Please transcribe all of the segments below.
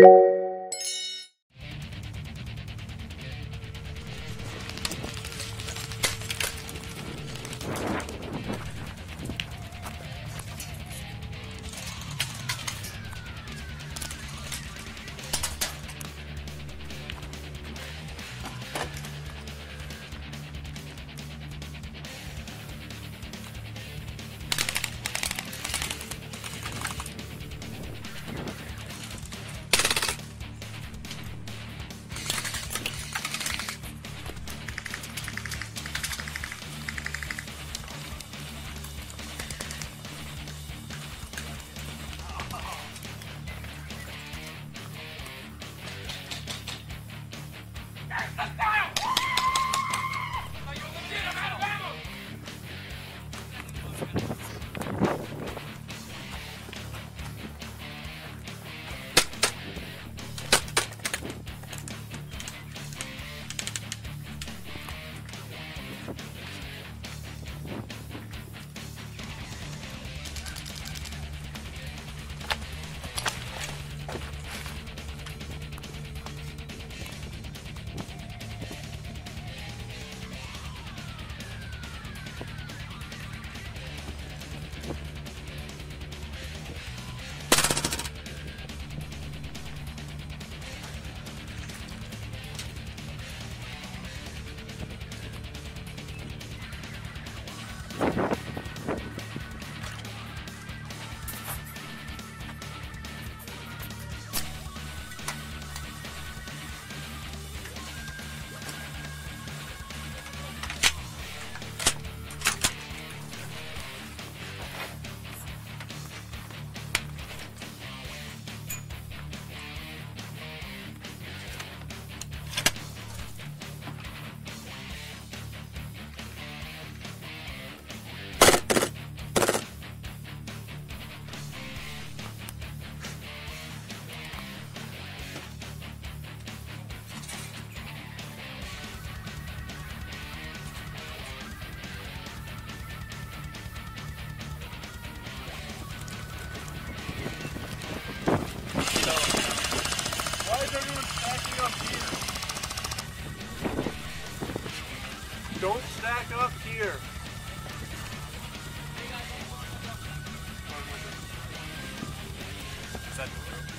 Why is stacking up here? Don't stack up here. Is? That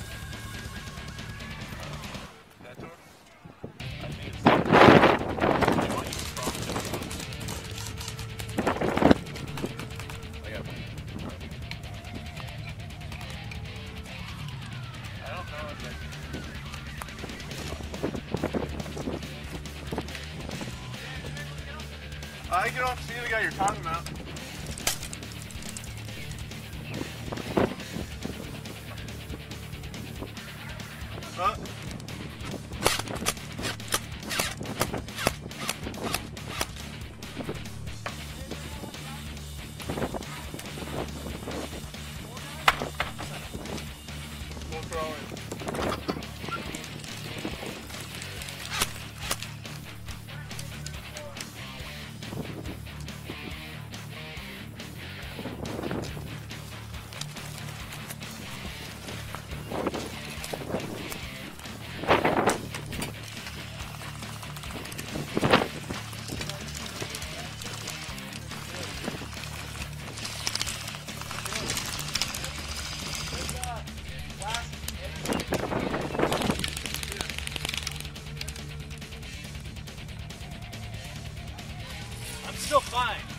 Uh, I can don't see the guy you're talking about. I'm still fine.